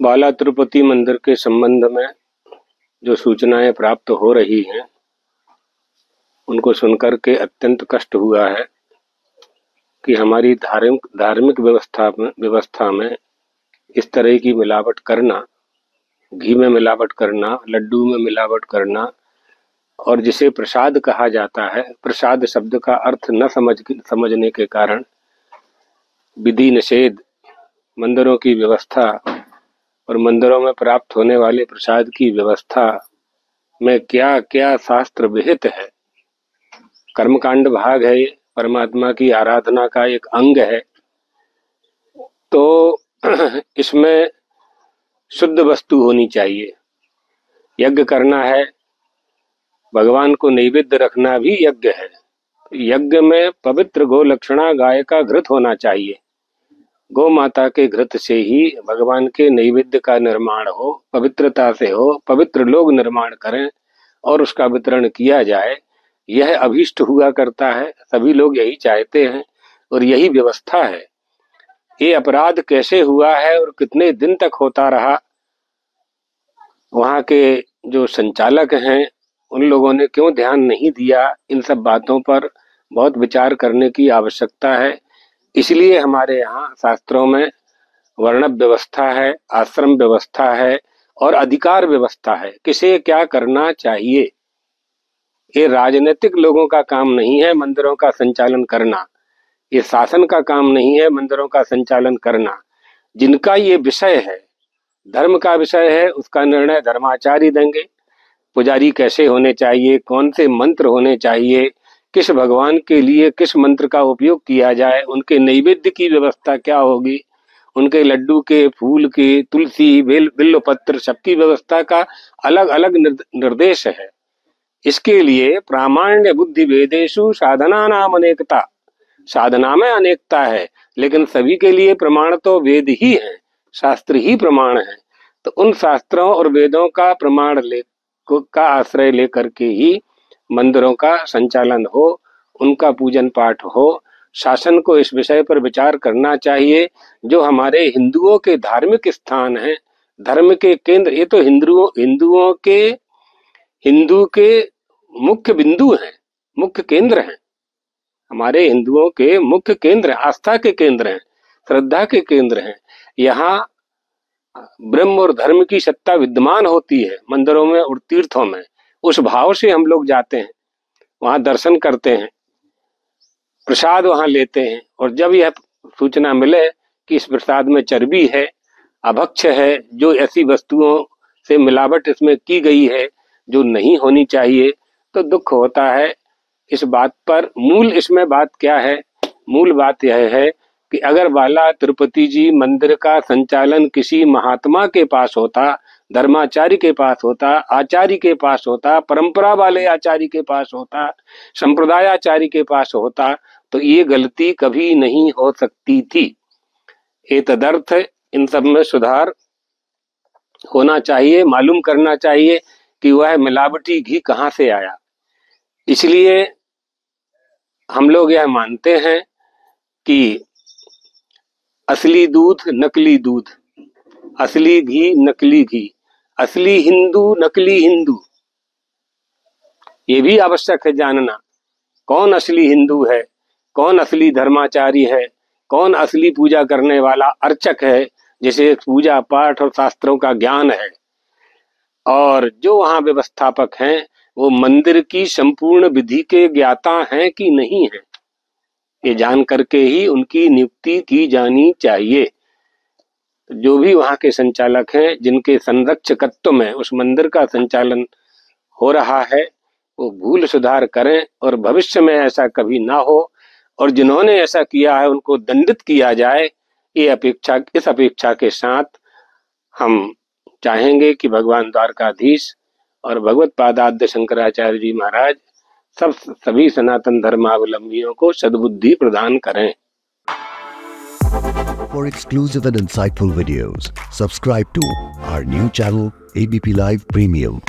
बाला तिरुपति मंदिर के संबंध में जो सूचनाएँ प्राप्त हो रही हैं, उनको सुनकर के अत्यंत कष्ट हुआ है कि हमारी धार्मिक धार्मिक व्यवस्था में व्यवस्था में इस तरह की मिलावट करना, घी में मिलावट करना, लड्डू में मिलावट करना और जिसे प्रसाद कहा जाता है, प्रसाद शब्द का अर्थ न समझ, समझने के कारण विधि निषेध, मंदिरों की व्यवस्था और मंदिरों में प्राप्त होने वाले प्रसाद की व्यवस्था में क्या क्या शास्त्र विहित है? कर्मकांड भाग है परमात्मा की आराधना का एक अंग है। तो इसमें शुद्ध वस्तु होनी चाहिए। यज्ञ करना है, भगवान को नैवेद्य रखना भी यज्ञ है। यज्ञ में पवित्र गो लक्षणा गाय का घृत होना चाहिए। गौ माता के घृत से ही भगवान के नैवेद्य का निर्माण हो, पवित्रता से हो, पवित्र लोग निर्माण करें और उसका वितरण किया जाए, यह अभीष्ट हुआ करता है, सभी लोग यही चाहते हैं और यही व्यवस्था है। ये अपराध कैसे हुआ है और कितने दिन तक होता रहा? वहाँ के जो संचालक हैं, उन लोगों ने क्यों ध्यान नहीं दिया? इन सब बातों पर बहुत विचार करने की आवश्यकता है। इसलिए हमारे यहाँ शास्त्रों में वर्ण व्यवस्था है, आश्रम व्यवस्था है और अधिकार व्यवस्था है। किसे क्या करना चाहिए? ये राजनीतिक लोगों का काम नहीं है मंदिरों का संचालन करना। ये शासन का काम नहीं है मंदिरों का संचालन करना। जिनका ये विषय है, धर्म का विषय है, उसका निर्णय धर्माचार्य देंगे। पुजारी कैसे होने चाहिए? कौन से मंत्र होने चाहिए? किस भगवान के लिए किस मंत्र का उपयोग किया जाए, उनके नैवेद्य की व्यवस्था क्या होगी, उनके लड्डू के, फूल के, तुलसी, बेल बिल्व पत्र सबकी व्यवस्था का अलग अलग निर्देश है। इसके लिए प्रामाण्य बुद्धि वेदेशु साधना नाम अनेकता। साधना में अनेकता है, लेकिन सभी के लिए प्रमाण तो वेद ही है, शास्त्र ही प्रमाण है। तो उन शास्त्रों और वेदों का प्रमाण ले का आश्रय लेकर के ही मंदिरों का संचालन हो, उनका पूजन पाठ हो, शासन को इस विषय पर विचार करना चाहिए, जो हमारे हिंदुओं के धार्मिक स्थान हैं। धर्म के केंद्र, ये तो हिंदुओं हिंदुओं के, हिंदू के मुख्य बिंदु हैं, मुख्य केंद्र हैं। हमारे हिंदुओं के मुख्य केंद्र, आस्था के केंद्र हैं, श्रद्धा के केंद्र हैं। यहाँ ब्रह्म और धर्म की सत्ता विद्यमान होती है, मंदिरों में और तीर्थों में। उस भाव से हम लोग जाते हैं, वहाँ दर्शन करते हैं, प्रसाद वहाँ लेते हैं और जब यह सूचना मिले कि इस प्रसाद में चर्बी है अभक्ष है, जो ऐसी वस्तुओं से मिलावट इसमें की गई है, जो नहीं होनी चाहिए तो दुख होता है। इस बात पर मूल इसमें बात क्या है? मूल बात यह है कि अगर बाला तिरुपति जी मंदिर का संचालन किसी महात्मा के पास होता, धर्माचार्य के पास होता, आचार्य के पास होता, परंपरा वाले आचार्य के पास होता संप्रदाय आचार्य के पास होता तो ये गलती कभी नहीं हो सकती थी। ये तदर्थ इन सब में सुधार होना चाहिए, मालूम करना चाहिए कि वह मिलावटी घी कहाँ से आया। इसलिए हम लोग यह मानते हैं कि असली दूध, नकली दूध। असली घी, नकली घी। असली हिंदू, नकली हिंदू। ये भी आवश्यक है जानना, कौन असली हिंदू है, कौन असली धर्माचारी है, कौन असली पूजा करने वाला अर्चक है, जिसे पूजा पाठ और शास्त्रों का ज्ञान है। और जो वहाँ व्यवस्थापक हैं, वो मंदिर की संपूर्ण विधि के ज्ञाता हैं कि नहीं है? ये जान करके ही उनकी नियुक्ति की जानी चाहिए। जो भी वहाँ के संचालक हैं, जिनके संरक्षकत्व में उस मंदिर का संचालन हो रहा है, वो भूल सुधार करें और भविष्य में ऐसा कभी ना हो और जिन्होंने ऐसा किया है, उनको दंडित किया जाए, ये अपेक्षा, इस अपेक्षा के साथ हम चाहेंगे कि भगवान द्वारकाधीश और भगवत पादाद्य शंकराचार्य जी महाराज सब सभी सनातन धर्मावलंबियों को सद्बुद्धि प्रदान करें For exclusive and insightful videos, subscribe to our new channel ABP Live Premium.